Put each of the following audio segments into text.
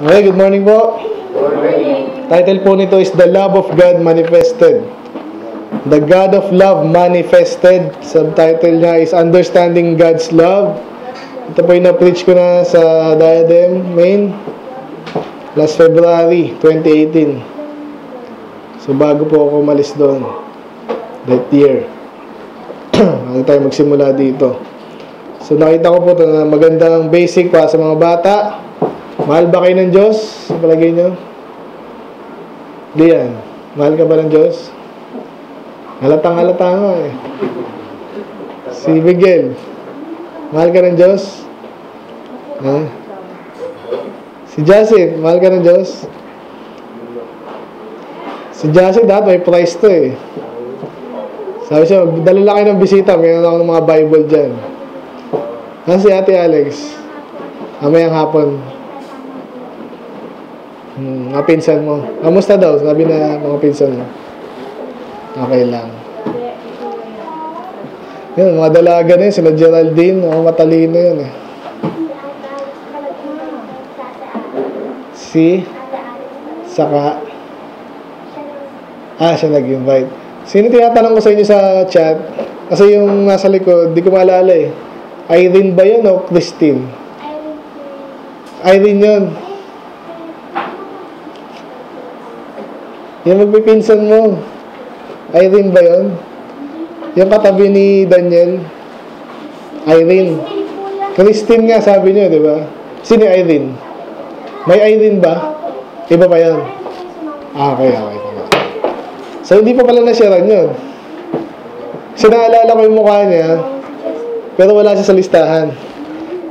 Okay, good morning po. Title po nito is The Love of God Manifested. The God of Love Manifested. Subtitle niya is Understanding God's Love. Ito po yung na-preach ko na sa Diadem, Maine, last February 2018. So bago po ako umalis doon, that year. Bago tayo magsimula dito. So nakita ko po ito na magandang basic pa sa mga bata. Mahal ba kayo ng Diyos? Sa palagay nyo? Diyan, mahal ka ba ng Diyos? Halatang halata nga eh. Si Miguel, mahal ka ng Diyos? Ha? Si Jacin, mahal ka ng Diyos? Si Jacin, dapat may price to eh. Sabi siya, dala lang kayo ng bisita, mayroon ako ng mga Bible dyan. Nasaan si Ate Alex? Mamayang hapon. Hmm, mga pinsan mo. Kamusta daw? Sabi na mga pinsan mo. Okay lang. Yun, mga dalaga na yun. Sila Geraldine. Mga matalino yun eh. Si? Saka? Ah, siya nag-invite. Sino tinatanong ko sa inyo sa chat? Kasi yung nasa likod, di ko maalala eh. Irene ba yun o Christine? Irene yun. Yung magpipinsan mo. Irene ba yun? Yung katabi ni Daniel. Irene. Christine nga sabi niyo, di ba? Sino Irene? May Irene ba? Iba pa yan? Ah, okay, okay. So, hindi pa pala nasyaran yun. Kasi naalala ko yung mukha niya, pero wala siya sa listahan.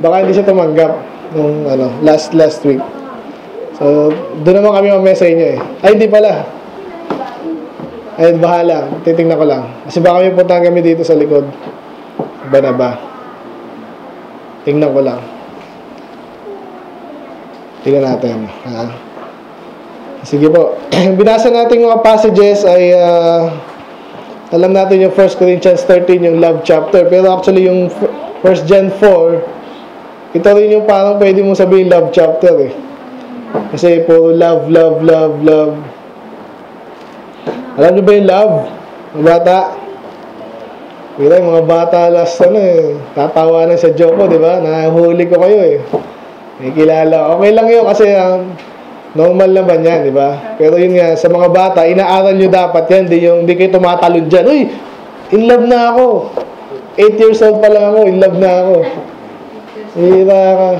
Baka hindi siya tumanggap nung ano, last last week. So, doon naman kami mamaya sa inyo eh. Ay, hindi pala. Ay, bahala. Titingnan ko lang. Kasi baka may puntahan kami dito sa likod. Ba na ba? Tingnan ko lang. Tingnan natin. Ha? Sige po. Binasa natin mga passages ay uh, alam natin yung 1 Corinthians 13, yung love chapter. Pero actually yung 1 John 4, ito rin yung parang pwede mo sabihin love chapter eh. Kasi po love, love, love, love. Alam niyo ba yung love? Mga bata? Kaya yung mga bata last ano eh, tatawanan sa joke ko, di ba? Nahuli ko kayo eh. May kilala. Okay lang yun kasi um, normal naman yan, di ba? Pero yun nga, sa mga bata, inaaral nyo dapat yan, di yung di kayo tumatalon dyan. Uy, in love na ako. 8 years old pa lang ako, in love na ako. Hira ka.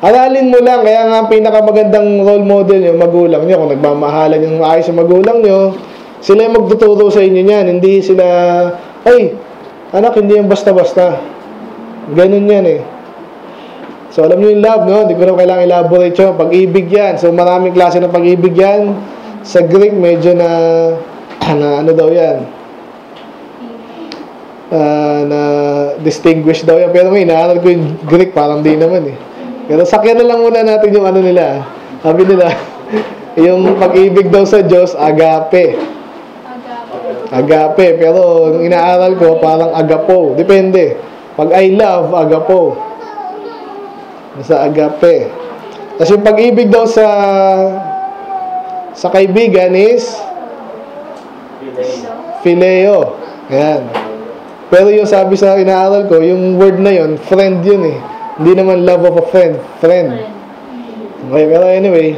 Aralin mo lang, kaya nga ang pinakamagandang role model yung magulang nyo. Kung nagmamahalan yung ayos yung magulang nyo, sila yung magtuturo sa inyo niyan. Hindi sila, ay, anak, hindi yung basta-basta. Ganun yan eh. So, alam niyo yung love, no? Hindi ko na kailangan elaborate yun. Pag-ibig yan. So, maraming klase ng pag-ibig yan. Sa Greek, medyo na, na ano daw yan? Uh, na distinguished daw yan. Pero may inaaral ko yung Greek, parang di naman eh. Pero sakyan na lang muna natin yung ano nila. Sabi nila, yung pag-ibig daw sa Diyos, agape. Agape. Pero, nung inaaral ko, parang agapo. Depende. Pag I love, agapo. Sa agape. Tapos yung pag-ibig daw sa sa kaibigan is phileo. Yan. Pero yung sabi sa inaaral ko, yung word na yon friend yun eh. Hindi naman love of a friend. Friend. Okay, pero anyway,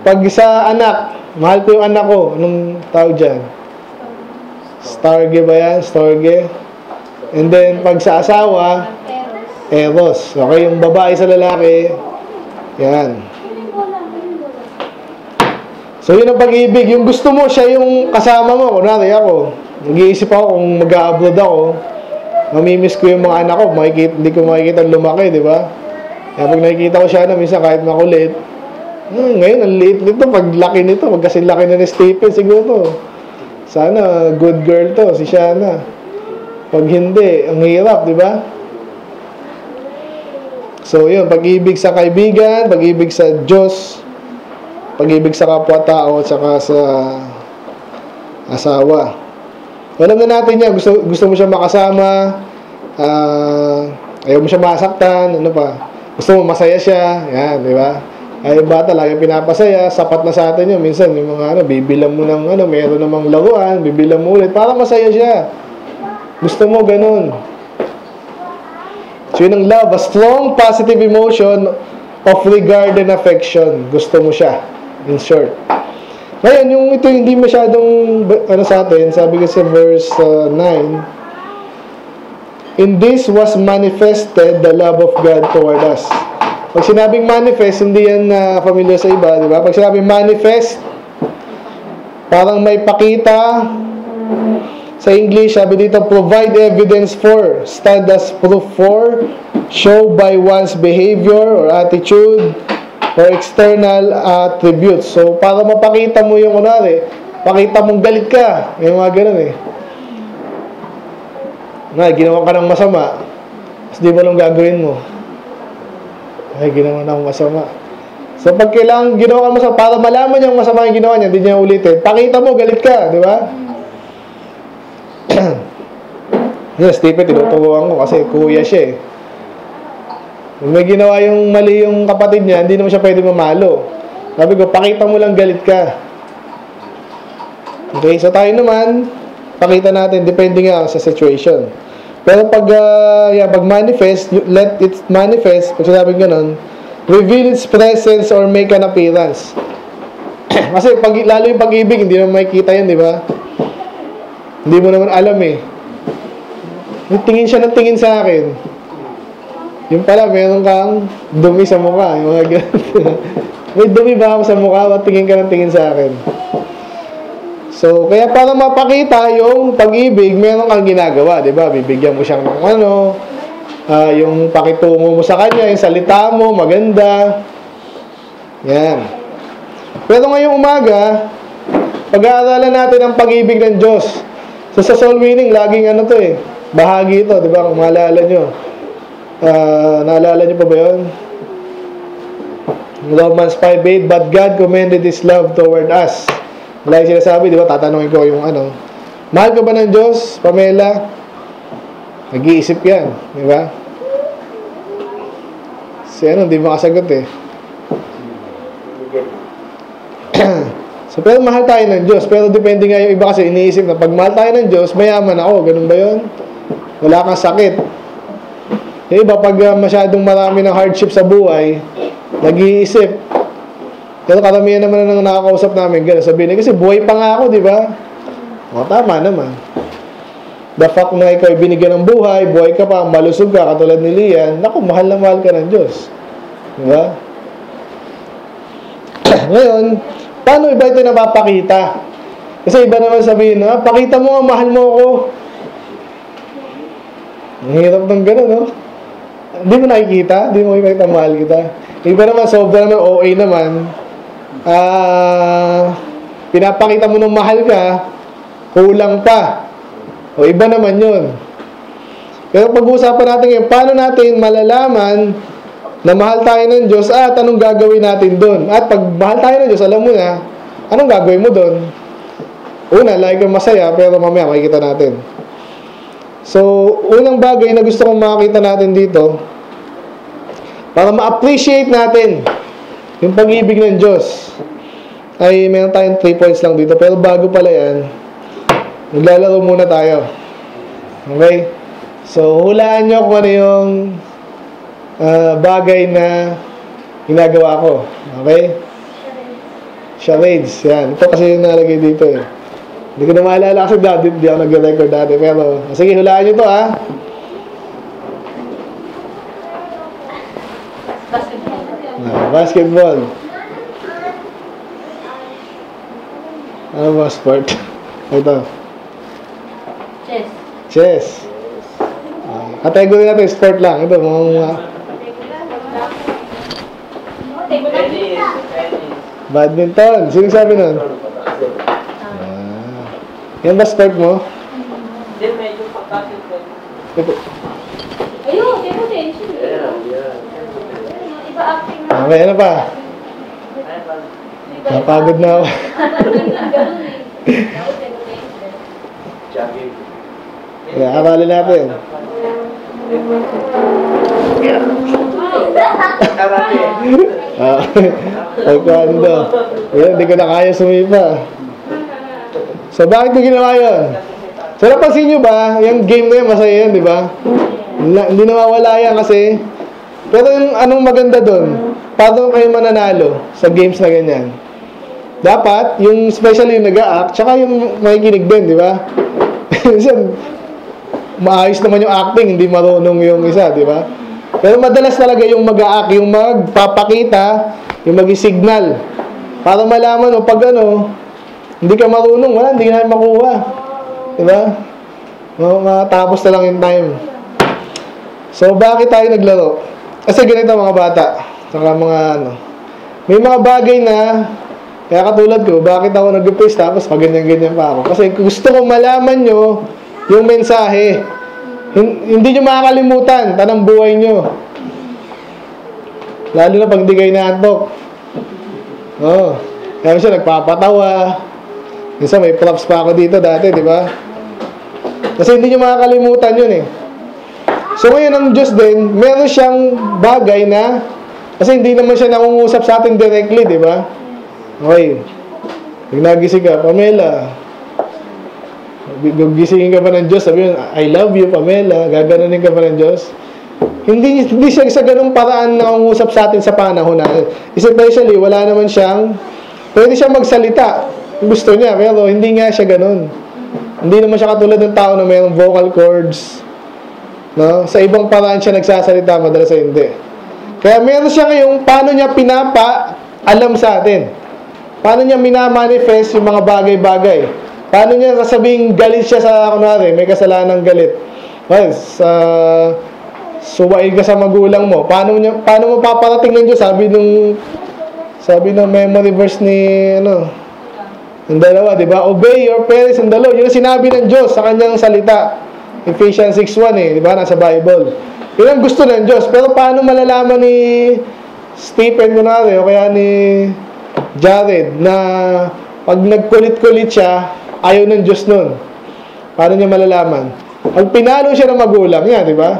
pag sa anak, mahal ko yung anak ko. Anong tawag dyan? Starge ba yan? Starge. And then, pag sa asawa, Eros. Okay, yung babae sa lalaki, yan. So, yun ang pag-ibig. Yung gusto mo, siya yung kasama mo. Kunwari ako, nag-iisip ako kung mag-abroad ako, mamimiss ko yung mga anak ko, makikita, hindi ko makikita lumaki, di ba? Kaya pag nakikita ko siya na, minsan kahit makulit, hmm, ngayon, ang liit nito, pag laki nito, pag kasi laki na ni Stephen, siguro, sana, good girl to, si Shana. Pag hindi, ang hirap, di ba? So, yun, pag-ibig sa kaibigan, pag-ibig sa Diyos, pag-ibig sa kapwa-tao, at saka sa asawa. Alam na natin yan, gusto, gusto mo siya makasama, uh, ayaw mo siya masaktan, ano pa, gusto mo masaya siya, yan, di ba? Ay, yung bata, lagi pinapasaya, sapat na sa atin yun. Minsan, yung mga ano, bibilang mo ng ano, meron namang laruan, bibilang mo ulit, para masaya siya. Gusto mo ganun. So, yun ang love, a strong positive emotion of regard and affection. Gusto mo siya, in short. Ngayon, yung ito hindi masyadong, ano sa atin, sabi ko sa verse uh, 9, In this was manifested the love of God toward us. Pag sinabing manifest, hindi yan na familiar sa iba, di ba? Pag sinabing manifest, parang may pakita. Sa English, sabi dito, provide evidence for, stand as proof for, show by one's behavior or attitude, or external attributes. So, para mapakita mo yung kunwari, pakita mong galit ka. May mga ganun eh. Na, ginawa ka ng masama, tapos di mo lang gagawin mo ay ginawa na masama. So pag kailangan ginawa ka masama, para malaman niya masama yung ginawa niya, hindi niya ulitin. Pakita mo, galit ka, di ba? Yes, Stephen, tinuturuan ko kasi kuya siya eh. Kung may ginawa yung mali yung kapatid niya, hindi naman siya pwede mamalo. Sabi ko, pakita mo lang galit ka. Okay, so tayo naman, pakita natin, depende nga sa situation. Pero pag, uh, yeah, pag manifest, let it manifest, pag sinabi ganun, reveal its presence or make an appearance. Kasi pag, lalo yung pag-ibig, hindi naman makikita yan, di ba? Hindi mo naman alam eh. Tingin siya ng tingin sa akin. Yung pala, meron kang dumi sa mukha. Yung mga. May dumi ba ako sa mukha? Ba't tingin ka ng tingin sa akin? So, kaya para mapakita yung pag-ibig, meron kang ginagawa, di ba? Bibigyan mo siyang ng ano, ah, yung pakitungo mo sa kanya, yung salita mo, maganda. Yan. Pero ngayong umaga, pag-aaralan natin ang pag-ibig ng Diyos. So, sa soul winning, laging ano to eh, bahagi ito, di ba? Kung maalala nyo. Ah, naalala nyo pa ba yun? Romans 5.8 But God commended His love toward us. Lagi sinasabi, di ba? Tatanungin ko yung ano. Mahal ka ba ng Diyos, Pamela? Nag-iisip yan, di ba? Si ano, di makasagot eh. so, pero mahal tayo ng Diyos. Pero depende nga yung iba kasi iniisip na pag mahal tayo ng Diyos, mayaman ako. Ganun ba yun? Wala kang sakit. Yung iba, pag uh, masyadong marami ng hardship sa buhay, nag-iisip. Pero karamihan naman ng nakakausap namin, gano'n sabihin kasi buhay pa nga ako, di ba? O, tama naman. The fact na ikaw ay binigyan ng buhay, buhay ka pa, malusog ka, katulad ni Lian, naku, mahal na mahal ka ng Diyos. Di ba? Ngayon, paano iba ito napapakita? Kasi iba naman sabihin, ha, pakita mo nga, mahal mo ako. Ang hirap ng gano'n, no? Hindi mo nakikita, hindi mo makikita mahal kita. Iba naman, sobra naman, OA naman. Ah, pinapakita mo ng mahal ka, kulang pa. O iba naman yun. Pero pag-uusapan natin ngayon, paano natin malalaman na mahal tayo ng Diyos at anong gagawin natin doon? At pag mahal tayo ng Diyos, alam mo na, anong gagawin mo doon? Una, lagi kang masaya, pero mamaya makikita natin. So, unang bagay na gusto kong makita natin dito, para ma-appreciate natin yung pag-ibig ng Diyos, ay meron tayong 3 points lang dito. Pero bago pala yan, maglalaro muna tayo. Okay? So, hulaan nyo kung ano yung ah, bagay na ginagawa ko. Okay? Charades. Yan. Ito kasi yung nalagay dito eh. Hindi ko na maalala kasi dati, hindi ako nag-record dati. Pero, sige, hulaan nyo to ha. Ah, basketball. Ano ba sport? Ito. Chess. Chess. Ah, category natin, sport lang. Ito, mga mga badminton. Sino sabi nun? Yan ba sport mo? Hindi, medyo pagkasin ko. Ayun, yun. Yeah, yeah. Iba acting na. Okay, ano pa? Napagod na ako. Eh. Jogging. Yeah, aralin natin. Wow! Karate. Ah, taekwondo. Yun, hindi ko na kaya sumipa. So, bakit ko ginawa yun? So, napansin nyo ba, yung game na yun, masaya yun, di ba? Na, hindi nawawala yan kasi, pero yung anong maganda doon, paano kayo mananalo sa games na ganyan? Dapat, yung especially yung nag-a-act, tsaka yung makikinig din, di ba? Minsan, maayos naman yung acting, hindi marunong yung isa, di ba? Pero madalas talaga yung mag-a-act, yung magpapakita, yung mag-signal. Para malaman o pag ano, hindi ka marunong, wala, hindi ka na makuha. Di ba? No, matapos na lang yung time. So, bakit tayo naglaro? Kasi ganito mga bata, saka mga ano, may mga bagay na, kaya katulad ko, bakit ako nag-face tapos pag ganyan-ganyan pa ako? Kasi gusto ko malaman nyo yung mensahe. Hin- Hindi nyo makakalimutan, tanang buhay nyo. Lalo na pag di kayo naantok. Oo. Oh. Kaya siya nagpapatawa. Minsan may props pa ako dito dati, di ba? Kasi hindi nyo makakalimutan yun eh. So ngayon ang Diyos din, meron siyang bagay na kasi hindi naman siya nangungusap sa atin directly, di ba? Okay. Pag nagising ka, Pamela, gisingin ka pa ng Diyos, sabi yun, I love you, Pamela, gaganunin ka pa ng Diyos. Hindi, hindi siya sa ganung paraan na nangungusap sa atin sa panahon na. Especially, wala naman siyang, pwede siya magsalita. Gusto niya, pero hindi nga siya ganun. Hindi naman siya katulad ng tao na mayroong vocal cords. No? Sa ibang paraan siya nagsasalita, madalas ay hindi. Kaya meron siya ngayong paano niya pinapa alam sa atin. Paano niya minamanifest yung mga bagay-bagay. Paano niya sasabing galit siya sa, kunwari, may kasalanan galit. Well, sa suwain ka sa magulang mo. Paano niya paano mo paparating ng Diyos? Sabi nung sabi ng memory verse ni ano, ang dalawa, di ba? Obey your parents and the Lord. Yun sinabi ng Diyos sa kanyang salita. Ephesians 6.1 eh, di ba? Nasa Bible. Yun ang gusto ng Diyos. Pero paano malalaman ni Stephen kunwari o kaya ni Jared na pag nagkulit-kulit siya, ayaw ng Diyos nun. Paano niya malalaman? Pag pinalo siya ng magulang niya, di ba?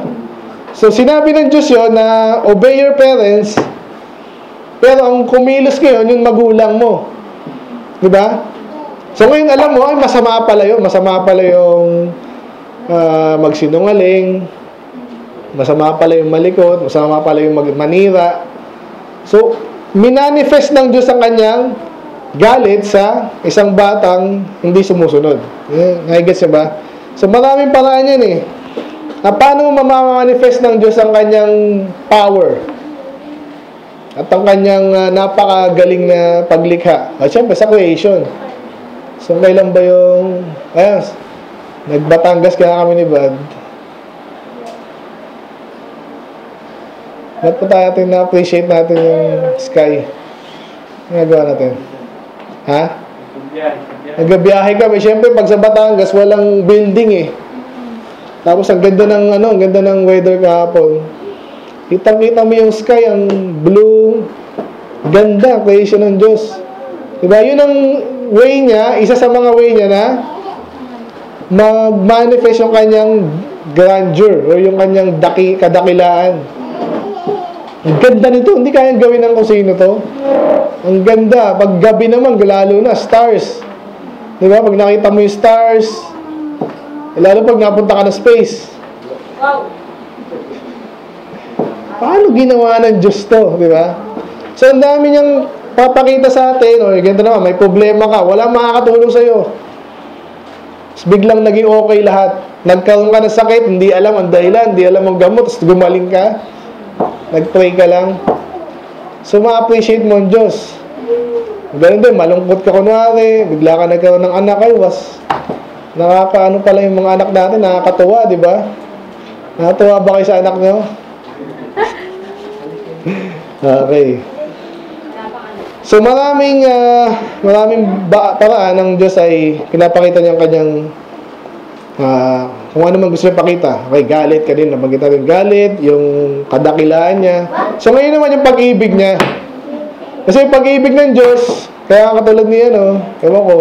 So, sinabi ng Diyos yun na obey your parents, pero ang kumilos ngayon, yung magulang mo. Di ba? So, ngayon alam mo, ay masama pala yun. Masama pala yung ah, magsinungaling, masama pala yung malikot, masama pala yung mag- manira. So, minanifest ng Diyos ang kanyang galit sa isang batang hindi sumusunod. Eh, Nagigets ba? So, maraming paraan yan eh. Na paano mamamanifest ng Diyos ang kanyang power? At ang kanyang ah, napakagaling na paglikha. At syempre, sa creation. So, kailan ba yung... Ayan, nagbatangas kaya kami ni Bad. Ba't pa tayo natin na-appreciate natin yung sky? Nagawa natin? Ha? Nagbiyahe kami. Siyempre, pag sa Batangas, walang building eh. Tapos, ang ganda ng, ano, ang ganda ng weather kahapon. Kitang-kita mo yung sky, ang blue. Ganda, creation ng Diyos. Diba? Yun ang way niya, isa sa mga way niya na mag-manifest yung kanyang grandeur o yung kanyang daki, kadakilaan. Ang ganda nito, hindi kayang gawin ng kung sino to. Ang ganda, pag gabi naman, lalo na, stars. Di ba? Pag nakita mo yung stars, lalo pag napunta ka na space, Wow. paano ginawa ng Diyos to? Di ba? So, ang dami niyang papakita sa atin, o ganito naman, may problema ka, wala makakatulong sa'yo. Tapos biglang naging okay lahat. Nagkaroon ka ng sakit, hindi alam ang dahilan, hindi alam ang gamot, tapos gumaling ka. Nag-pray ka lang. So, ma-appreciate mo ang Diyos. Ganun din, malungkot ka kunwari, bigla ka nagkaroon ng anak, ay was, nakakaano pala yung mga anak natin, nakakatuwa, di ba? Nakakatuwa ba kayo sa anak nyo? okay. So maraming ah, maraming ba- paraan ng Diyos ay pinapakita niya ang kanyang ah, kung ano man gusto niya pakita. Okay, galit ka din, nabanggit natin galit, yung kadakilaan niya. So ngayon naman yung pag-ibig niya. Kasi yung pag-ibig ng Diyos, kaya katulad ni ano, ewan ko,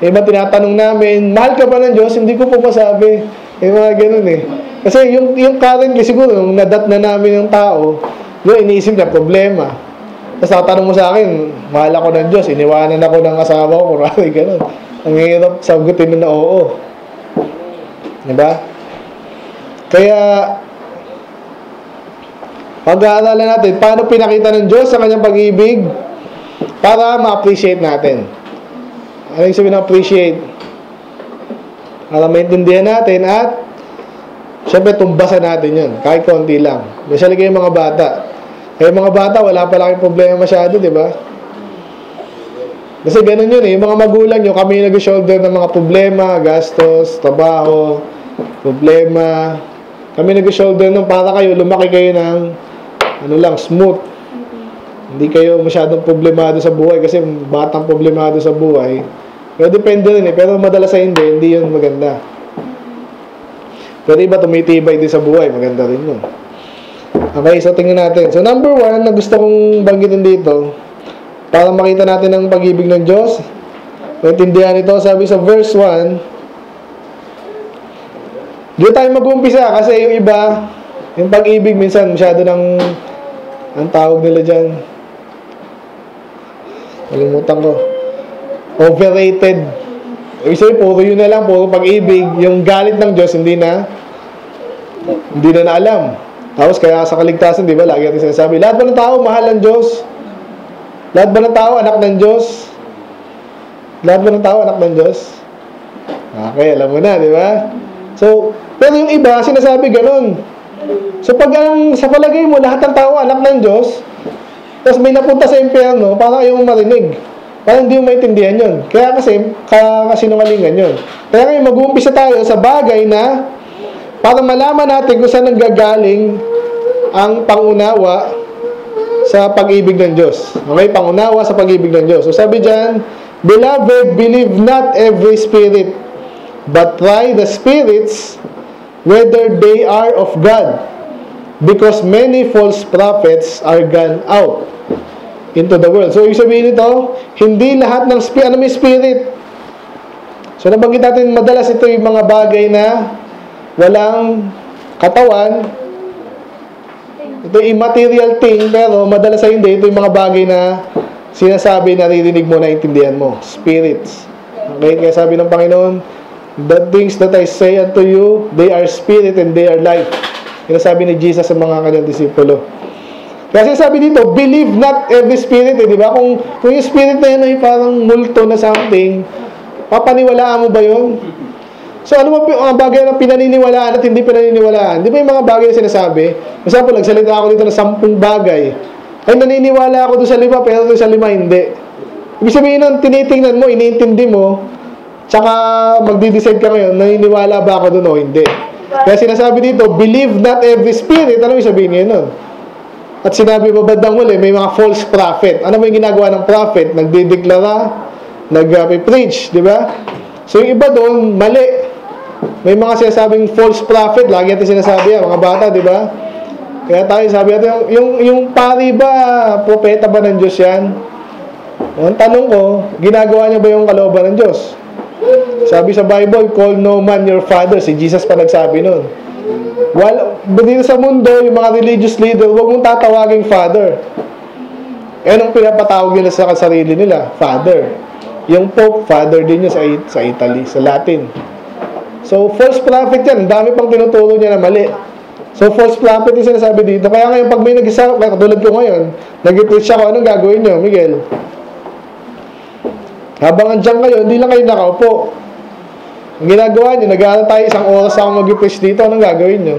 iba tinatanong namin, mahal ka ba ng Diyos? Hindi ko po masabi. Yung mga ganun eh. Kasi yung, yung currently siguro, nung nadat na namin yung tao, yung iniisip niya, problema. Tapos tatanong mo sa akin, mahal ako ng Diyos, iniwanan ako ng asawa ko, kurari, ganun. Ang hirap sagutin na oo. Diba? Kaya, pag-aaralan natin, paano pinakita ng Diyos sa kanyang pag-ibig para ma-appreciate natin. Ano yung sabihin ng appreciate? Para maintindihan natin at syempre tumbasan natin yun. Kahit konti lang. Masyali kayo mga bata. Kaya mga bata, wala pa lang problema masyado, di ba? Kasi ganun yun eh. Yung mga magulang nyo, kami nag-shoulder ng mga problema, gastos, trabaho, problema. Kami nag-shoulder nung para kayo, lumaki kayo ng ano lang, smooth. Hindi kayo masyadong problemado sa buhay kasi batang problemado sa buhay. Pero depende rin eh. Pero madalas sa hindi, hindi yun maganda. Pero iba tumitibay din sa buhay, maganda rin yun. Okay, so tingnan natin. So number one na gusto kong banggitin dito, para makita natin ang pag-ibig ng Diyos, maintindihan ito, sabi sa verse 1, Dito tayo mag-umpisa kasi yung iba, yung pag-ibig minsan masyado ng ang tawag nila dyan. Nalimutan ko. Overrated. Ibig sabihin, puro yun na lang, puro pag-ibig. Yung galit ng Diyos, hindi na, hindi na naalam. Tapos kaya sa kaligtasan, di ba, lagi natin sinasabi, lahat ba ng tao mahal ng Diyos? Lahat ba ng tao anak ng Diyos? Lahat ba ng tao anak ng Diyos? Okay, alam mo na, di ba? So, pero yung iba, sinasabi ganun. So, pag ang, sa palagay mo, lahat ng tao anak ng Diyos, tapos may napunta sa impyerno, parang ayaw marinig. Parang hindi mo maintindihan yun. Kaya kasi, kasinungalingan yun. Kaya ngayon, mag-uumpisa tayo sa bagay na para malaman natin kung saan nanggagaling ang pangunawa sa pag-ibig ng Diyos. Okay? Pangunawa sa pag-ibig ng Diyos. So sabi dyan, Beloved, believe not every spirit, but try the spirits whether they are of God, because many false prophets are gone out into the world. So, ibig sabihin nito, hindi lahat ng spirit, ano may spirit? So, nabanggit natin, madalas ito yung mga bagay na walang katawan, ito immaterial thing, pero madalas ay hindi. Ito yung mga bagay na sinasabi, naririnig mo, naintindihan mo. Spirits. Okay? Kaya sabi ng Panginoon, The things that I say unto you, they are spirit and they are life. Yung sabi ni Jesus sa mga kanyang disipulo. Kasi sabi dito, believe not every spirit, eh, di ba? Kung, kung yung spirit na yun ay parang multo na something, papaniwalaan mo ba yun? So ano ang bagay na pinaniniwalaan at hindi pinaniniwalaan? Di ba yung mga bagay na sinasabi? Example, nagsalita ako dito ng sampung bagay. Ay naniniwala ako doon sa lima, pero doon sa lima hindi. Ibig sabihin nun, tinitingnan mo, iniintindi mo, tsaka magdi-decide ka ngayon, naniniwala ba ako doon o hindi. Kaya sinasabi dito, believe not every spirit. Ano yung sabihin ngayon nun? At sinabi pa bandang muli, may mga false prophet. Ano ba yung ginagawa ng prophet? Nagdideklara, nag-preach, di ba? So yung iba doon, mali. May mga sinasabing false prophet, lagi natin sinasabi yan, mga bata, di ba? Kaya tayo sabi natin, yung, yung pari ba, propeta ba ng Diyos yan? Ang tanong ko, ginagawa niya ba yung kalooban ng Diyos? Sabi sa Bible, call no man your father. Si Jesus pa nagsabi nun. Well, dito sa mundo, yung mga religious leader, huwag mong tatawaging father. Eh, anong pinapatawag nila sa sarili nila? Father. Yung Pope, father din yun sa, sa Italy, sa Latin. So, false prophet yan. Dami pang tinuturo niya na mali. So, false prophet yung sinasabi dito. Kaya ngayon, pag may nag-isa, katulad ko ngayon, nag-preach ako, anong gagawin nyo, Miguel? Habang andyan kayo, hindi lang kayo nakaupo. Ang ginagawa nyo, nag-aaral tayo isang oras ako mag-preach dito, anong gagawin nyo?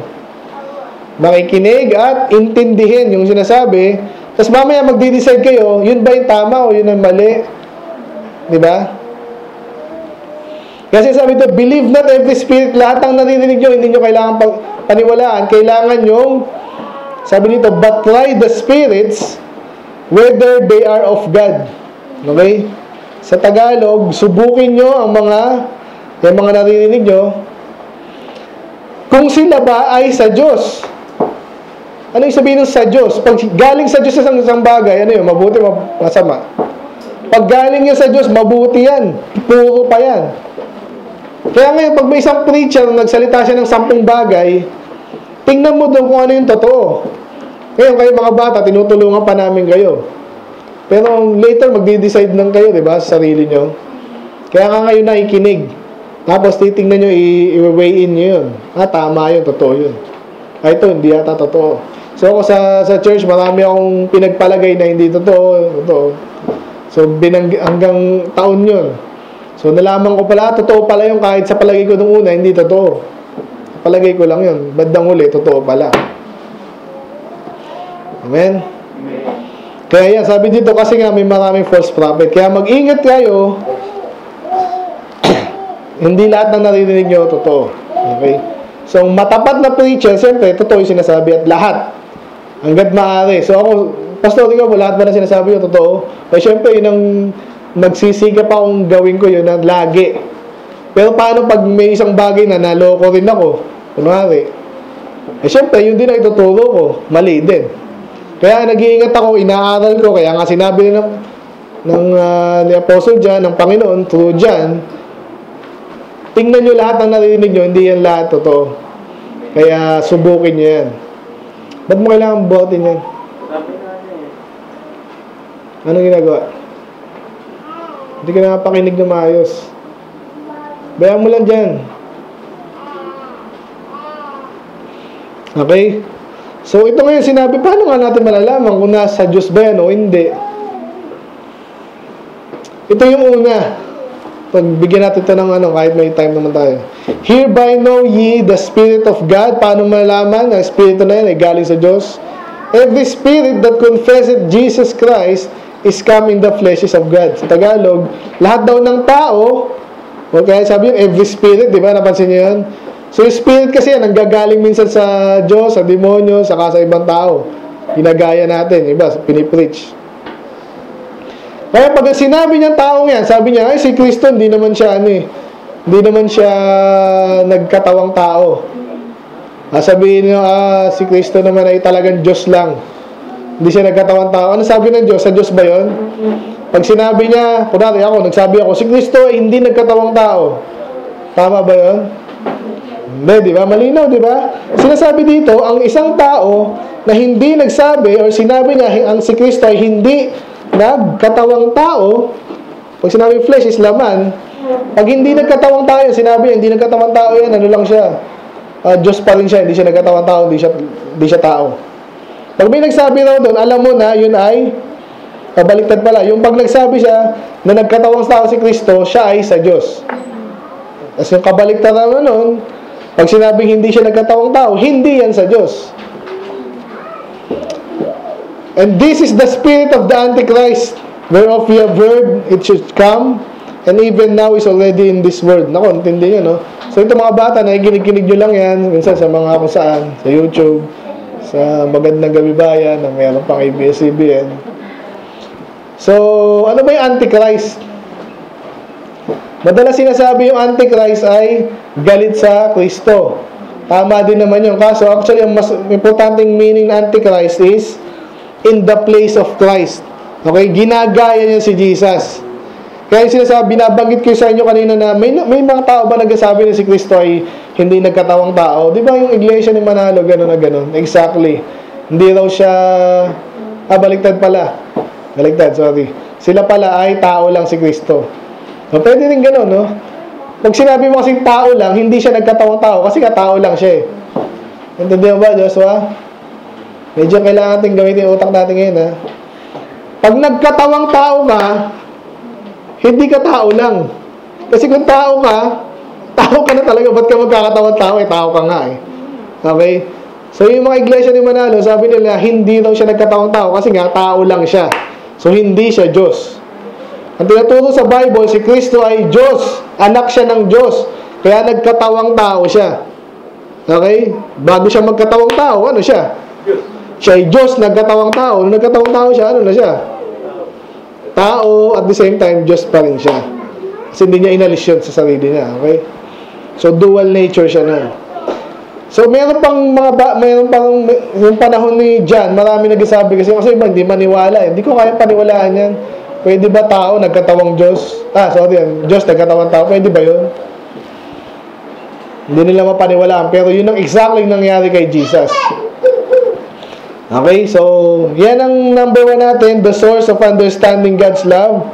Makikinig at intindihin yung sinasabi. Tapos mamaya magdi-decide kayo, yun ba yung tama o yun ang mali? Di ba? Kasi sabi ito, believe not every spirit. Lahat ng naririnig nyo, hindi nyo kailangan pag paniwalaan. Kailangan yung, sabi nito, but try the spirits whether they are of God. Okay? Sa Tagalog, subukin nyo ang mga, yung mga naririnig nyo, kung sila ba ay sa Diyos. Ano yung sabihin ng sa Diyos? Pag galing sa Diyos sa isang, bagay, ano yun? Mabuti, masama. Pag galing yun sa Diyos, mabuti yan. Puro pa yan. Kaya ngayon, pag may isang preacher na nagsalita siya ng sampung bagay, tingnan mo doon kung ano yung totoo. Ngayon, kayo mga bata, tinutulungan pa namin kayo. Pero later, magde-decide lang kayo, di ba, sa sarili nyo. Kaya nga ngayon nakikinig. Tapos titingnan nyo, i-weigh in nyo yun. Ah, tama yun, totoo yun. Ay, ito, hindi yata totoo. So, ako sa, sa church, marami akong pinagpalagay na hindi totoo. Totoo. So, binang, hanggang taon yun. So, nalaman ko pala, totoo pala yung kahit sa palagay ko nung una, hindi totoo. Palagay ko lang yun. Bandang uli, totoo pala. Amen? Kaya yan, sabi dito kasi nga may maraming false prophet. Kaya mag-ingat kayo. Hindi lahat ng naririnig nyo, totoo. Okay? So, matapat na preacher, siyempre, totoo yung sinasabi at lahat. Hanggat maaari. So, ako, pastor, ikaw lahat ba na sinasabi yung totoo? O, siyempre, yun ang nagsisigap akong gawin ko yun na lagi. Pero paano pag may isang bagay na naloko rin ako? Kunwari. Eh, siyempre, yun din ang ituturo ko. Mali din. Kaya nag-iingat ako, inaaral ko. Kaya nga sinabi ng, ng ah, ni Apostle John, ng Panginoon, through John, tingnan nyo lahat ng naririnig nyo, hindi yan lahat totoo. Kaya subukin nyo yan. Ba't mo kailangan buhatin yan? Eh. Anong ginagawa? Hindi ka nakapakinig na maayos. Bayaan mo lang dyan. Okay? So, ito ngayon sinabi, paano nga natin malalaman kung nasa Diyos ba yan o hindi? Ito yung una. Pagbigyan natin ito ng ano, kahit may time naman tayo. Hereby know ye the Spirit of God. Paano malalaman na Espiritu na yan ay galing sa Diyos? Every spirit that confesses Jesus Christ is come in the fleshes of God. Sa Tagalog, lahat daw ng tao, o kaya sabi yun, every spirit, di ba? Napansin niyo yun? So, yung spirit kasi yan, nanggagaling minsan sa Diyos, sa demonyo, saka sa ibang tao. Ginagaya natin, iba, pinipreach. Kaya pag sinabi niyang taong yan, sabi niya, ay si Kristo, hindi naman siya ano eh. Hindi naman siya nagkatawang tao. Ah, sabihin niyo, ah, si Kristo naman ay talagang Diyos lang. Hindi siya nagkatawang tao. Ano sabi ng Diyos? Sa Diyos ba yon? Pag sinabi niya, kunwari ako, nagsabi ako, si Kristo ay hindi nagkatawang tao. Tama ba yon? Hindi, di ba? Malinaw, di ba? Sinasabi dito, ang isang tao na hindi nagsabi or sinabi niya ang si Kristo ay hindi nagkatawang tao, pag sinabi flesh is laman, pag hindi nagkatawang tao yan, sinabi hindi nagkatawang tao yan, ano lang siya? Ah, Diyos pa rin siya, hindi siya nagkatawang tao, hindi siya, hindi siya tao. Pag may nagsabi raw doon, alam mo na, yun ay kabaliktad pala. Yung pag nagsabi siya na nagkatawang tao si Kristo, siya ay sa Diyos. Tapos yung kabaliktad naman nun, pag sinabing hindi siya nagkatawang tao, hindi yan sa Diyos. And this is the spirit of the Antichrist, whereof we have heard it should come, and even now is already in this world. Nako, intindi nyo, no? So, ito mga bata, nakikinig-kinig nyo lang yan, minsan sa mga kung saan, sa YouTube, sa Magandang Gabi Bayan, na mayroon pang ABS-CBN. So, ano ba yung Antichrist? Madalas sinasabi yung Antichrist ay galit sa Kristo. Tama din naman yun. Kaso, actually, ang mas importanteng meaning ng Antichrist is in the place of Christ. Okay? Ginagaya niya si Jesus. Kaya sinasabi, binabanggit ko sa inyo kanina na may, may mga tao ba nagsasabi na si Kristo ay hindi nagkatawang tao? Di ba yung iglesia ni Manalo, gano'n na gano'n? Exactly. Hindi raw siya, ah, baliktad pala. Baliktad, sorry. Sila pala ay tao lang si Kristo. So, pwede rin gano'n, no? Pag sinabi mo kasing tao lang, hindi siya nagkatawang tao kasi ka tao lang siya eh. Intindihan ba, Joshua? Medyo kailangan natin gamitin yung utak natin ngayon, ha? Pag nagkatawang tao ka, hindi ka tao lang. Kasi kung tao ka, tao ka na talaga. Ba't ka magkakatawang tao? Eh, tao ka nga eh. Okay? So, yung mga iglesia ni Manalo, sabi nila, hindi daw siya nagkatawang tao kasi nga, tao lang siya. So, hindi siya Diyos. Ang tinuturo sa Bible, si Kristo ay Diyos. Anak siya ng Diyos. Kaya nagkatawang tao siya. Okay? Bago siya magkatawang tao, ano siya? Siya ay Diyos, nagkatawang tao. Nung nagkatawang tao siya, ano na siya? Tao, at the same time, Diyos pa rin siya. Kasi hindi niya inalis yun sa sarili niya. Okay? So, dual nature siya na. So, meron pang mga ba, meron pang, yung panahon ni John, marami nagsasabi kasi, kasi iba, hindi maniwala. eh. Hindi ko kaya paniwalaan yan. Pwede ba tao nagkatawang Diyos? Ah, sorry. Diyos nagkatawang tao. Pwede ba yun? Hindi nila mapaniwalaan. Pero yun ang exactly nangyari kay Jesus. Okay, so yan ang number one natin, the source of understanding God's love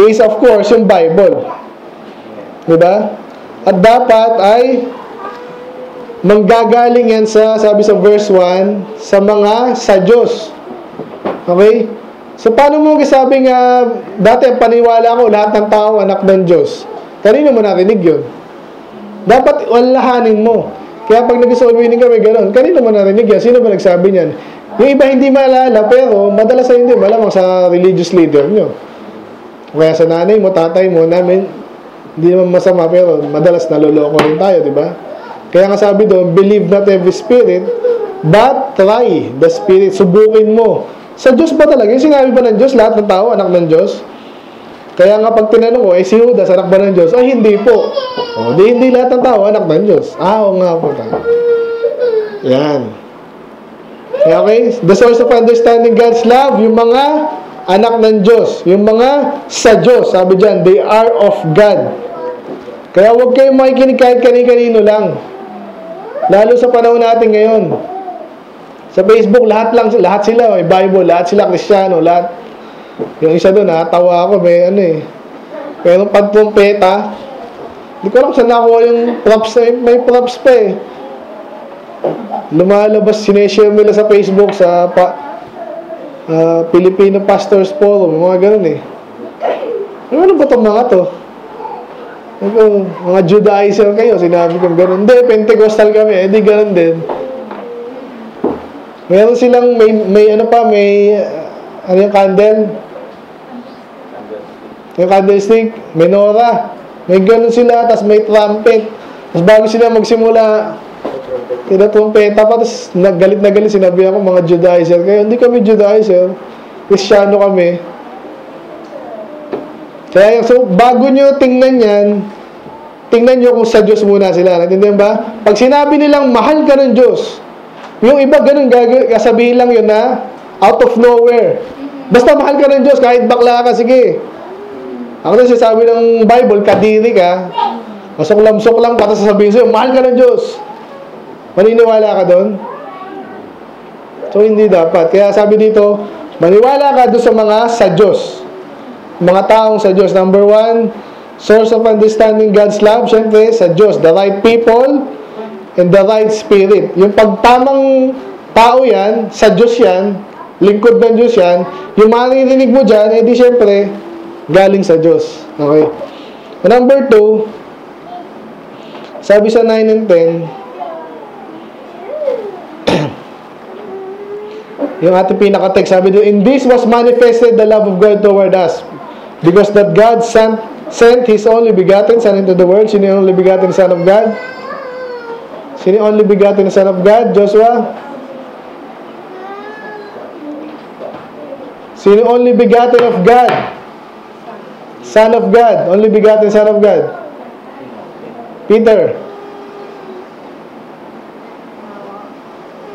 is of course yung Bible. Diba? At dapat ay manggagaling yan sa, sabi sa verse 1, sa mga sa Diyos. Okay? So, paano mo sabi nga, dati ang paniwala ko, lahat ng tao anak ng Diyos. Kanino mo narinig yun? Dapat walahanin mo. Kaya pag nag-soul winning kami, gano'n, kanino mo narinig yan? Sino ba nagsabi niyan? Yung iba hindi maalala, pero madalas sa hindi, malamang sa religious leader nyo. Kaya sa nanay mo, tatay mo, namin, hindi naman masama, pero madalas naloloko rin tayo, di ba? Kaya nga sabi doon, believe not every spirit, but try the spirit. Subukin mo. Sa Diyos ba talaga? Yung sinabi ba ng Diyos, lahat ng tao, anak ng Diyos? Kaya nga pag tinanong ko, eh si Judas, anak ba ng Diyos? Ay, hindi po. O, di hindi lahat ng tao, anak ng Diyos. Ah, oo nga po. Yan. Okay? The source of understanding God's love, yung mga anak ng Diyos. Yung mga sa Diyos. Sabi dyan, they are of God. Kaya huwag kayong makikinig kahit kani-kanino lang. Lalo sa panahon natin ngayon. Sa Facebook, lahat lang, lahat sila, may Bible, lahat sila Kristiyano, lahat. Yung isa doon, natawa ako, may ano eh. Pero pag trumpeta, hindi ko alam saan nakuha yung props na may props pa eh. Lumalabas, sineshare nila sa Facebook, sa pa, uh, Filipino Pastors Forum, mga ganun eh. Ano ba itong mga to? Ano, mga Judaizer kayo, sinabi ko ganun. Hindi, Pentecostal kami, hindi ganun din. Meron silang, may, may ano pa, may, ano yung candle? Yung candlestick, menorah. May ganun sila, tapos may trumpet. Tapos bago sila magsimula, tinatrumpeta pa, tapos nagalit na galit, sinabi ako, mga Judaizer kayo. Hindi kami Judaizer. Kristyano kami. Kaya, so, bago nyo tingnan yan, tingnan nyo kung sa Diyos muna sila. Natindihan ba? Pag sinabi nilang, mahal ka ng Diyos, yung iba ganun gagawin, sabihin lang yun na, out of nowhere. Basta mahal ka ng Diyos, kahit bakla ka, sige. Ako na sabi ng Bible, kadiri ka, masok-lamsok lang, para sasabihin sa'yo, mahal ka ng Diyos. Maniniwala ka doon? So, hindi dapat. Kaya sabi dito, maniwala ka doon sa mga sa Diyos. Mga taong sa Diyos. Number one, source of understanding God's love, syempre, sa Diyos. The right people and the right spirit. Yung pagtamang tao yan, sa Diyos yan, lingkod ng Diyos yan, yung maririnig mo dyan, edi syempre, galing sa Diyos. Okay? Number two, sabi sa 9 and 10, yung ating pinaka-text, sabi doon, In this was manifested the love of God toward us, because that God sent, sent His only begotten Son into the world. Sino yung only begotten Son of God? Sino yung only begotten Son of God? Joshua? Sino only begotten of God? Son of God. Only begotten Son of God. Peter.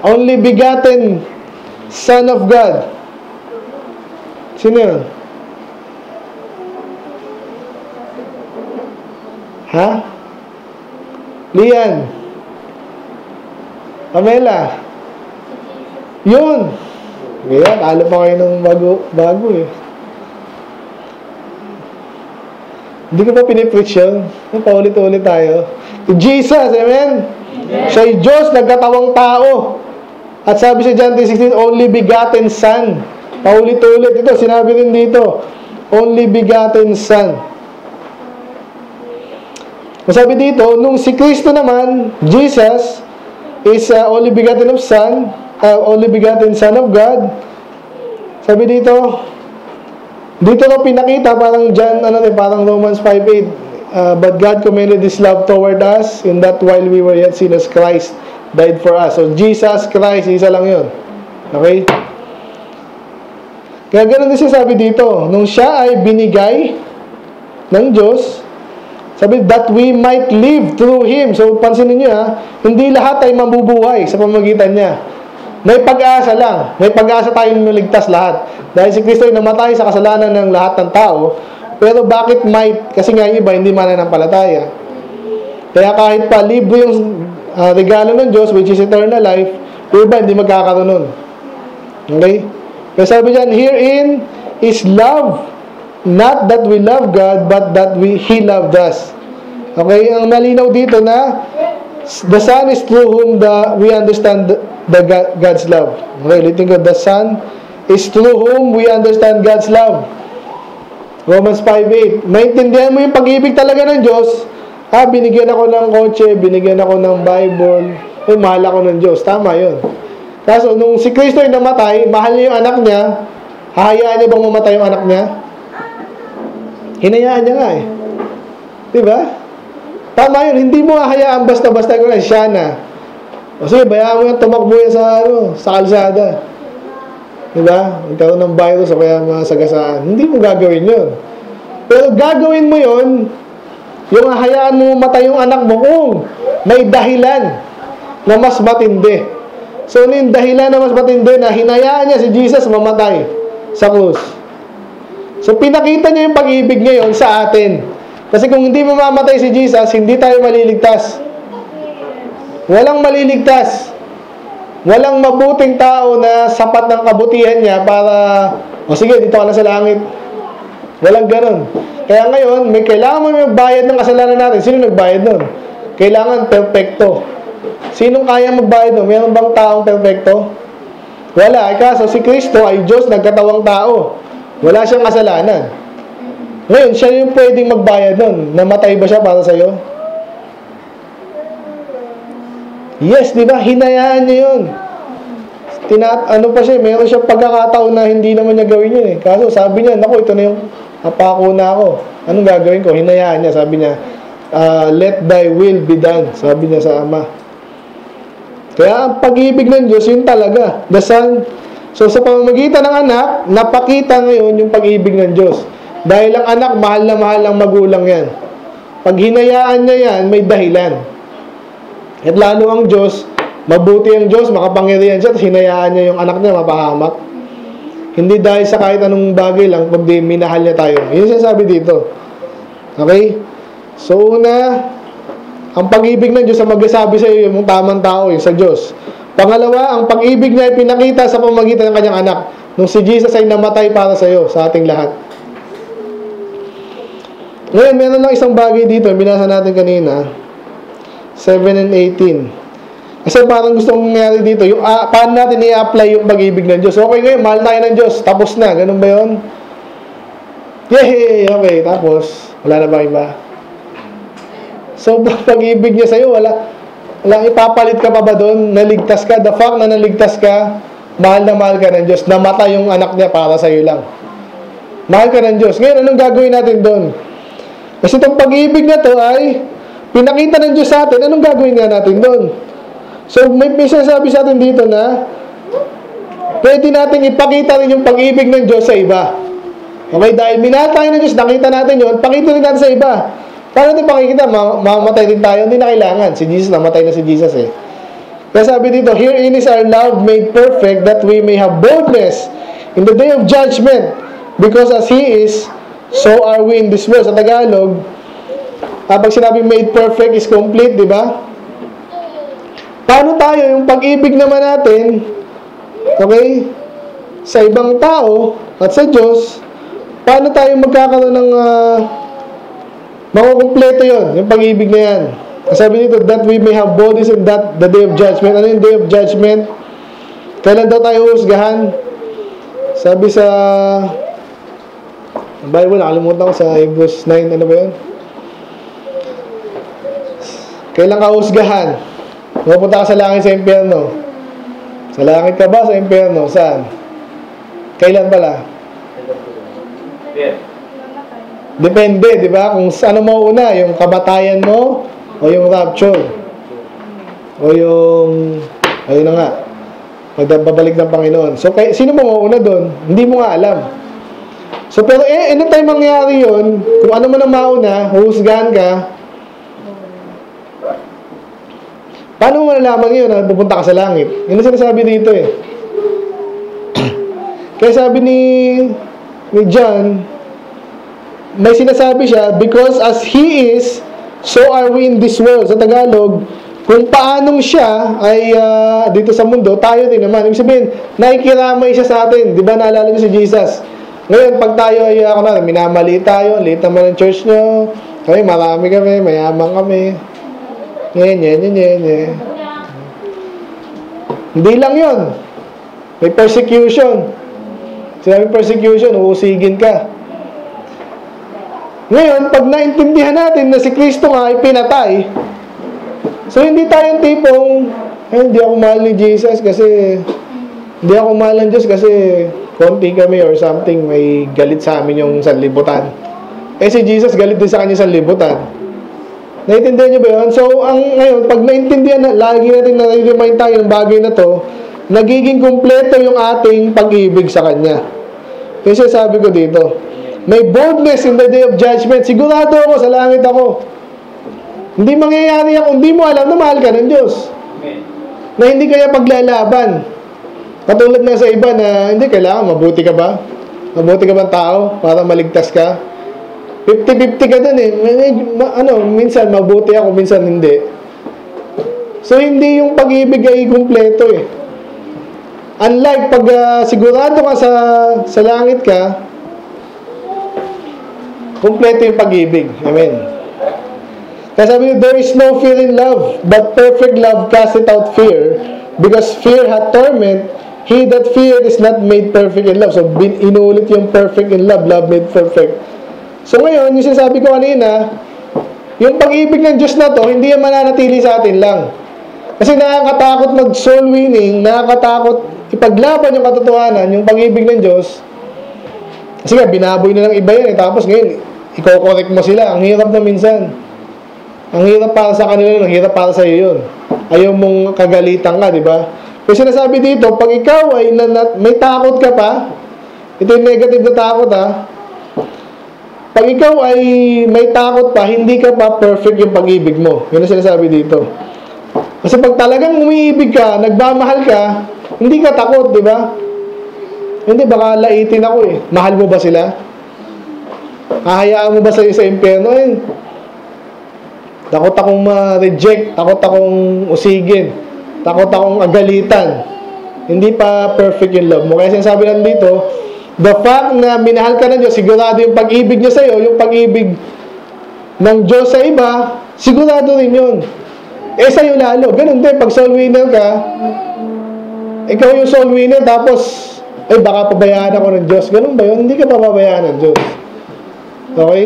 Only begotten Son of God. Sino yun? Ha? Lian. Pamela. Yun. Kaya, talo pa kayo ng bago, bago eh. Hindi ko pa pinipreach yun. Paulit-ulit tayo. Jesus, amen? Siya ay Diyos, nagkatawang tao. At sabi sa John 3.16, only begotten Son. Paulit-ulit. Ito, sinabi rin dito. Only begotten Son. Sabi dito, nung si Kristo naman, Jesus, is uh, only begotten of Son, uh, only begotten Son of God. Sabi dito, dito ko pinakita, parang John, ano parang Romans 5.8, uh, but God commended His love toward us in that while we were yet sinners, Christ died for us. So, Jesus Christ, isa lang yun. Okay? Kaya ganun din sabi dito, nung siya ay binigay ng Diyos, sabi, that we might live through Him. So, pansinin niyo ha, hindi lahat ay mabubuhay sa pamagitan niya. May pag-asa lang. May pag-asa tayong maligtas lahat. Dahil si Kristo ay namatay sa kasalanan ng lahat ng tao. Pero bakit might? Kasi nga iba, hindi mananampalataya. Kaya kahit pa libre yung uh, regalo ng Diyos, which is eternal life, yung iba hindi magkakaroon nun. Okay? Kaya sabi dyan, herein is love. Not that we love God, but that we He loved us. Okay? Ang malinaw dito na the Son is through whom the, we understand the, the God, God's love. Okay? Ulitin ko, the Son is through whom we understand God's love. Romans 5.8 Maintindihan mo yung pag-ibig talaga ng Diyos. Ah, binigyan ako ng kotse, binigyan ako ng Bible. Eh, mahal ako ng Diyos. Tama yun. Kaso, nung si Kristo ay namatay, mahal niya yung anak niya, hahayaan niya bang mamatay yung anak niya? Hinayaan niya nga eh. Diba? Tama yun. Hindi mo hahayaan basta-basta ko na siya na. Sige, bayaan mo yan, tumakbo yan sa, ano, sa kalsada. Diba? Magkaroon ng virus o kaya masagasaan. Hindi mo gagawin yun. Pero gagawin mo yun, yung hahayaan mo matay yung anak mo kung may dahilan na mas matindi. So, ano yung dahilan na mas matindi na hinayaan niya si Jesus mamatay sa krus. So, pinakita niya yung pag-ibig ngayon sa atin. Kasi kung hindi mamamatay si Jesus, hindi tayo maliligtas. Walang maliligtas. Walang mabuting tao na sapat ng kabutihan niya para, o sige, dito ka na sa langit. Walang ganon. Kaya ngayon, may kailangan mo magbayad ng kasalanan natin. Sino nagbayad nun? Kailangan perfecto. Sinong kaya magbayad nun? Meron bang taong perfecto? Wala. Ay kaso si Kristo ay Diyos nagkatawang tao. Wala siyang kasalanan. Ngayon, siya yung pwedeng magbayad nun. Namatay ba siya para sa'yo? Yes, di ba? Hinayaan niya yun. Tina, ano pa siya, meron siya pagkakataon na hindi naman niya gawin yun eh. Kaso sabi niya, naku, ito na yung napako na ako. Anong gagawin ko? Hinayaan niya. Sabi niya, uh, let thy will be done. Sabi niya sa ama. Kaya ang pag-ibig ng Diyos, yun talaga. The Son. So sa pamamagitan ng anak, napakita ngayon yung pag-ibig ng Diyos. Dahil ang anak, mahal na mahal ang magulang yan. Pag hinayaan niya yan, may dahilan. At lalo ang Diyos, mabuti ang Diyos, makapangyarihan siya, at hinayaan niya yung anak niya mapahamak. Hindi dahil sa kahit anong bagay lang, kundi minahal niya tayo. Yun siya sabi dito. Okay? So, una, ang pag-ibig ng Diyos ang magsasabi sa iyo yung tamang tao, yung sa Diyos. Pangalawa, ang pag-ibig niya ay pinakita sa pamagitan ng kanyang anak. Nung si Jesus ay namatay para sa iyo, sa ating lahat. Ngayon, meron lang isang bagay dito, binasa natin kanina. 7 and 18. Kasi parang gusto kong nangyari dito, yung, uh, paano natin i-apply yung pag-ibig ng Diyos? Okay ngayon, mahal tayo ng Diyos, tapos na, ganun ba yun? Yay! Okay, tapos, wala na ba iba? So, pag-ibig niya sa'yo, wala, wala, ipapalit ka pa ba doon? Naligtas ka? The fact na naligtas ka, mahal na mahal ka ng Diyos, namatay yung anak niya para sa'yo lang. Mahal ka ng Diyos. Ngayon, anong gagawin natin doon? Kasi itong pag-ibig na to ay Pinakita ng Diyos sa atin, anong gagawin nga natin doon? So, may, may sinasabi sa atin dito na pwede natin ipakita rin yung pag-ibig ng Diyos sa iba. Okay, dahil minahal tayo ng Diyos, nakita natin yon, pakita rin natin sa iba. Paano natin pakikita? Mamamatay din tayo, hindi na kailangan. Si Jesus, namatay na si Jesus eh. Kaya sabi dito, Herein is our love made perfect that we may have boldness in the day of judgment because as He is, so are we in this world. Sa Tagalog, Kapag sinabing made perfect is complete, di ba? Paano tayo, yung pag-ibig naman natin, okay, sa ibang tao at sa Diyos, paano tayo magkakaroon ng uh, makukumpleto yon yung pag-ibig na yan. Sabi dito, that we may have bodies in that, the day of judgment. Ano yung day of judgment? Kailan daw tayo husgahan? Sabi sa Bible, nakalimutan ko sa Hebrews 9, ano ba yun? Kailan ka husgahan? Pupunta ka sa langit sa impyerno. Sa langit ka ba sa impyerno? Saan? Kailan pala? Depende, di ba? Kung ano mo una, yung kamatayan mo o yung rapture. O yung ayun na nga. Magbabalik ng Panginoon. So, kay, sino mo mauna doon? Hindi mo nga alam. So, pero eh, anytime mangyari yun, kung ano man ang mauna, huhusgahan ka, Paano mo malalaman ngayon na pupunta ka sa langit? Yun ang sinasabi dito eh. Kaya sabi ni, ni John, may sinasabi siya, because as He is, so are we in this world. Sa Tagalog, kung paanong siya ay ah, dito sa mundo, tayo din naman. Ibig sabihin, nakikiramay siya sa atin. Di ba naalala niyo si Jesus? Ngayon, pag tayo ay, ako na, minamali tayo, late naman ng church nyo, kami, marami kami, mayaman kami. Nye, nye, nye, nye, nye. Hindi lang yon. May persecution. Sinabi persecution, uusigin ka. Ngayon, pag naintindihan natin na si Kristo nga ay pinatay, so hindi tayong tipong, ay, hindi ako mahal ni Jesus kasi, hindi ako mahal ng Diyos kasi konti kami or something, may galit sa amin yung sanlibutan. Eh si Jesus galit din sa kanya sanlibutan. Naintindihan niyo ba yun? So, ang ngayon, pag naintindihan na, lagi natin na-remind tayo ng bagay na to, nagiging kumpleto yung ating pag-ibig sa Kanya. Kasi sabi ko dito, may boldness in the day of judgment. Sigurado ako, sa langit ako. Hindi mangyayari yan kung hindi mo alam na mahal ka ng Diyos. Na hindi kaya paglalaban. Katulad na sa iba na, hindi, kailangan, mabuti ka ba? Mabuti ka bang tao para maligtas ka? 50-50 ka dun eh. Ano, minsan mabuti ako, minsan hindi. So, hindi yung pag-ibig ay kumpleto eh. Unlike pag ah, sigurado ka sa, sa langit ka, kumpleto yung pag-ibig. Amen. Kaya sabi niyo, there is no fear in love, but perfect love casteth out fear, because fear hath torment, he that feareth is not made perfect in love. So, bin, inulit yung perfect in love, love made perfect. So, ngayon, yung sinasabi ko kanina, yung pag-ibig ng Diyos na to, hindi yan mananatili sa atin lang. Kasi nakakatakot mag-soul winning, nakakatakot ipaglaban yung katotohanan, yung pag-ibig ng Diyos. Kasi nga, binaboy na ng iba yan eh. Tapos ngayon, iko-correct mo sila. Ang hirap na minsan. Ang hirap para sa kanila, ang hirap para sa iyo yun. Ayaw mong kagalitan ka, di ba? Kasi sinasabi dito, pag ikaw ay na, na- may takot ka pa, ito yung negative na takot ha, pag ikaw ay may takot pa, hindi ka pa perfect yung pag-ibig mo. Yun ang sinasabi dito. Kasi pag talagang umiibig ka, nagmamahal ka, hindi ka takot, di ba? Hindi, baka laitin ako eh. Mahal mo ba sila? Hahayaan mo ba sa sa impyerno? Eh, takot akong ma-reject, takot akong usigin, takot akong agalitan. Hindi pa perfect yung love mo. Kaya sinasabi lang dito, the fact na minahal ka ng Diyos, sigurado yung pag-ibig niya sa'yo, yung pag-ibig ng Diyos sa iba, sigurado rin yun. Eh, sa'yo lalo. Ganun din, pag soul winner ka, ikaw yung soul winner, tapos, eh, baka pabayaan ako ng Diyos. Ganun ba yun? Hindi ka papabayaan ng Diyos. Okay?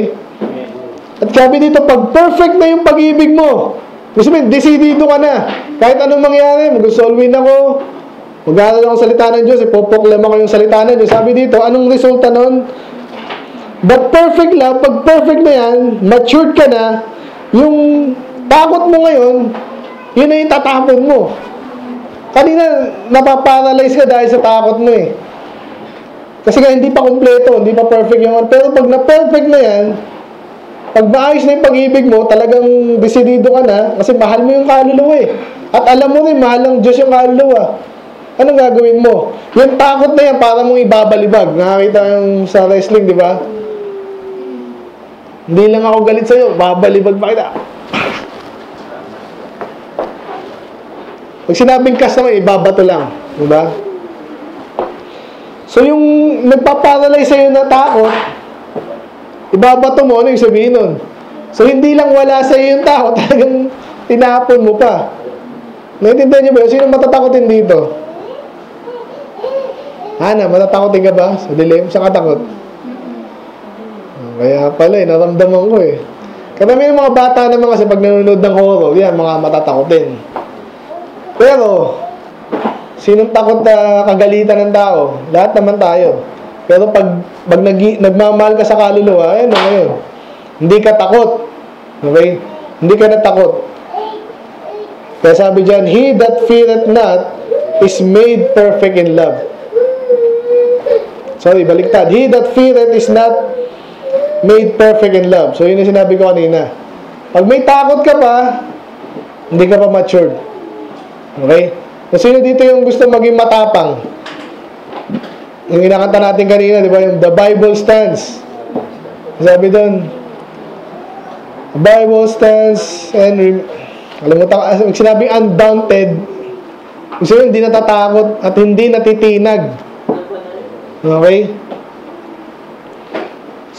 At sabi dito, pag perfect na yung pag-ibig mo, gusto mo, desidido ka na. Kahit anong mangyari, mag-soul win ako, mag-aaral ako ng salita ng Diyos, ipoproklama ko yung salita ng Diyos. Sabi dito, anong resulta nun? But perfect love, pag perfect na yan, matured ka na, yung takot mo ngayon, yun na yung tatapon mo. Kanina, napaparalyze ka dahil sa takot mo eh. Kasi nga hindi pa kompleto, hindi pa perfect yung Pero pag na-perfect na yan, pag maayos na yung pag-ibig mo, talagang desidido ka na, kasi mahal mo yung kaluluwa eh. At alam mo rin, mahal ng Diyos yung kaluluwa. Anong gagawin mo? Yung takot na yan, para mong ibabalibag. Nakakita yung sa wrestling, di ba? Hindi lang ako galit sa'yo, babalibag pa kita. Pag sinabing kas naman, ibabato lang. Di ba? So yung nagpaparalyze sa'yo na takot, ibabato mo, ano yung sabihin nun? So hindi lang wala sa'yo yung takot, talagang tinapon mo pa. Naintindihan niyo ba? Sino matatakotin dito? Hana, matatakotin ka ba? Sa dilim? Sa katakot? Kaya pala eh, naramdaman ko eh. Karami ng mga bata naman kasi pag nanonood ng horror, yan, mga matatakotin. Pero, sinong takot na kagalitan ng tao? Lahat naman tayo. Pero pag, pag nag, nagmamahal ka sa kaluluwa, ayun na ngayon. Hindi ka takot. Okay? Hindi ka natakot. Kaya sabi dyan, He that feareth not is made perfect in love. Sorry, baliktad. He that feareth is not made perfect in love. So, yun yung sinabi ko kanina. Pag may takot ka pa, hindi ka pa matured. Okay? Kung sino dito yung gusto maging matapang? Yung inakanta natin kanina, di ba? Yung The Bible Stands. Sabi doon, Bible stands and Kalimutan ko, ah, sinabing undaunted, gusto yun, hindi natatakot at hindi natitinag. Okay?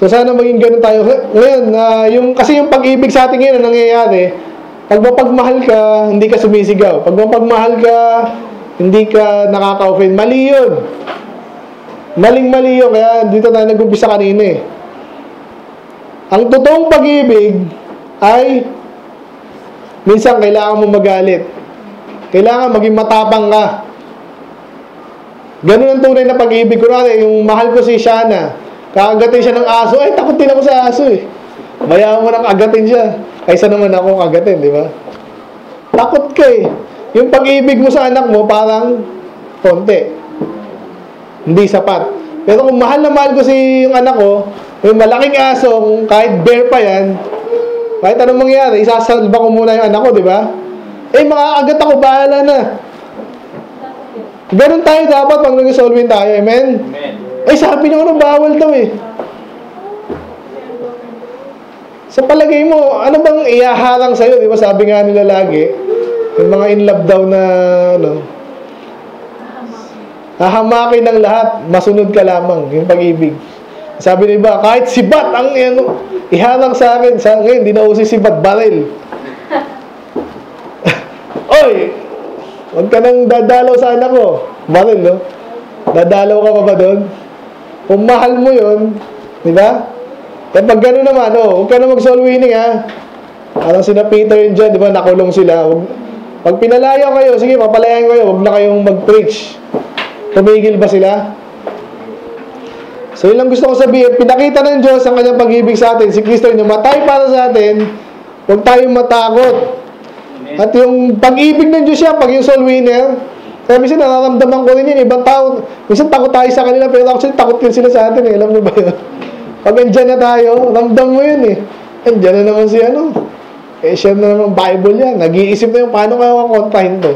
So sana maging ganun tayo. Ngayon, na yung kasi yung pag-ibig sa atin ngayon ang nangyayari, pag mapagmahal ka, hindi ka sumisigaw. Pag mapagmahal ka, hindi ka nakaka-offend. Mali yun. Maling-mali yun. Kaya dito tayo nag-umpisa kanina eh. Ang totoong pag-ibig ay minsan kailangan mo magalit. Kailangan maging matapang ka. Ganun ang tunay na pag-ibig. Kunwari, yung mahal ko si Shana, kakagatin siya ng aso, ay takot din ako sa aso eh. Bayaan mo nang agatin siya. Kaysa naman ako kagatin, di ba? Takot ka eh. Yung pag-ibig mo sa anak mo, parang konti. Hindi sapat. Pero kung mahal na mahal ko si yung anak ko, yung malaking aso, kung kahit bear pa yan, kahit anong mangyari, isasalba ko muna yung anak ko, di ba? Eh, makakagat ako, bahala na. Ganun tayo dapat pag nag-solve tayo, amen? Amen. Eh, sabi niyo ano, bawal daw eh. Sa palagay mo, ano bang iyaharang sa'yo? Di ba sabi nga nila lagi, yung mga in love daw na, ano, hahamakin ng lahat, masunod ka lamang, yung pag-ibig. Sabi ni iba, kahit si Bat ang ano, iharang sa akin, sa akin, hindi na usi si Bat, baril. Huwag ka nang dadalaw sa anak ko. Baril, no? Dadalaw ka pa ba doon? Kung mahal mo yun, di ba? Kaya pag gano'n naman, oh, huwag ka na mag-soul winning, ha? Parang sina Peter yun dyan, di ba, nakulong sila. Huwag, pag pinalayaw kayo, sige, papalayan kayo, huwag na kayong mag-preach. Tumigil ba sila? So, yun lang gusto ko sabihin. Pinakita ng Diyos ang kanyang pag-ibig sa atin. Si Kristo yung namatay para sa atin. Huwag tayong matakot. At yung pag-ibig ng Diyos yan, pag yung soul winner, kaya minsan nararamdaman ko rin yun, ibang tao, minsan takot tayo sa kanila, pero actually takot din sila sa atin eh, alam mo ba yun? Pag andyan na tayo, ramdam mo yun eh. Andyan na naman si ano, eh siya na naman Bible yan, nag-iisip na yung paano kaya kakontrahin to.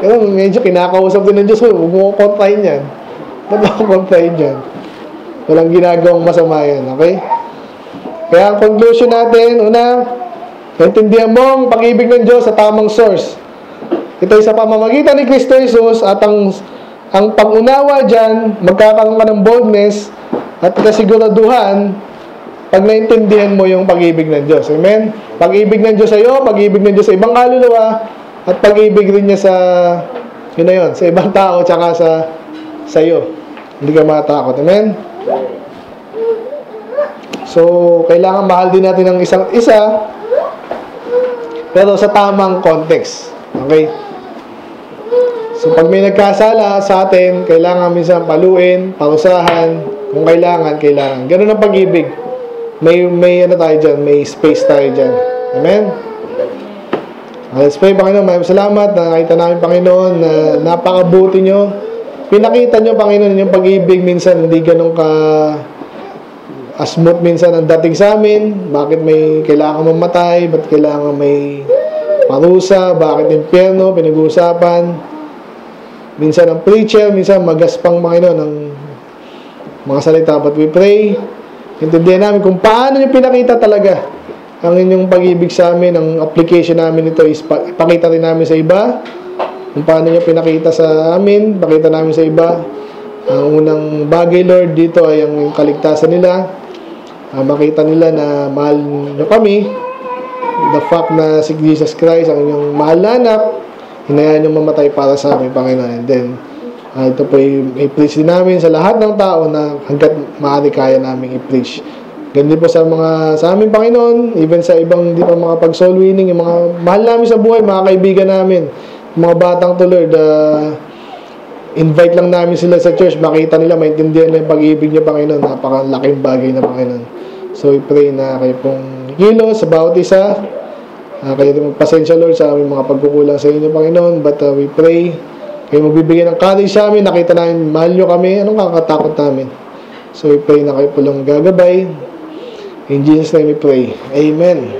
Pero medyo kinakausap din ng Diyos, "Hoy, huwag mo ko kontrahin yan. Ba't ako kontrahin yan? Walang ginagawang masama yan, okay? Kaya ang conclusion natin, una, naintindihan mo ang pag-ibig ng Diyos sa tamang source. Ito ay sa pamamagitan ni Kristo Jesus at ang ang pag-unawa dyan, magkakaroon ka ng boldness at kasiguraduhan pag naintindihan mo yung pag-ibig ng Diyos. Amen? Pag-ibig ng Diyos sa iyo, pag-ibig ng Diyos sa ibang kaluluwa, at pag-ibig rin niya sa, yun na yun, sa ibang tao, tsaka sa, sa iyo. Hindi ka matakot. Amen? So, kailangan mahal din natin ang isang isa, pero sa tamang context. Okay? So, pag may nagkasala sa atin, kailangan minsan paluin, parusahan, kung kailangan, kailangan. Ganun ang pag-ibig. May, may ano tayo dyan, may space tayo dyan. Amen? Let's pray, Panginoon. Maraming salamat na nakita namin, Panginoon, na napakabuti nyo. Pinakita nyo, Panginoon, yung pag-ibig minsan hindi ganun ka asmut minsan ang dating sa amin. Bakit may kailangan mamatay? Ba't kailangan may parusa? Bakit impyerno? Pinag-uusapan. Minsan ang preacher, minsan magaspang, Panginoon, ng mga salita. But we pray, intindihan namin kung paano nyo pinakita talaga ang inyong pag-ibig sa amin, ang application namin ito is pa- ipakita rin namin sa iba kung paano nyo pinakita sa amin, pakita namin sa iba. Ang unang bagay, Lord, dito ay ang kaligtasan nila. Ah, makita nila na mahal nyo kami. The fact na si Jesus Christ ang inyong mahal na anak, hinayaan nyo mamatay para sa amin, Panginoon. And then, ah, ito po ay i-preach din namin sa lahat ng tao na hanggat maaari kaya namin i-preach. Ganun po sa mga sa amin Panginoon, even sa ibang di pa mga pag soul winning, yung mga mahal namin sa buhay, mga kaibigan namin, yung mga batang to Lord, ah, invite lang namin sila sa church, makita nila, maintindihan nila yung pag-ibig niyo Panginoon, napakalaking bagay na Panginoon. So, we pray na kayo pong hilo sa bawat isa. Uh, kayo din magpasensya Lord sa aming mga pagkukulang sa inyo Panginoon, but uh, we pray kayo magbibigay ng courage sa amin, nakita namin, mahal nyo kami, anong kakatakot namin? So, we pray na kayo po lang gagabay. In Jesus' name we pray. Amen.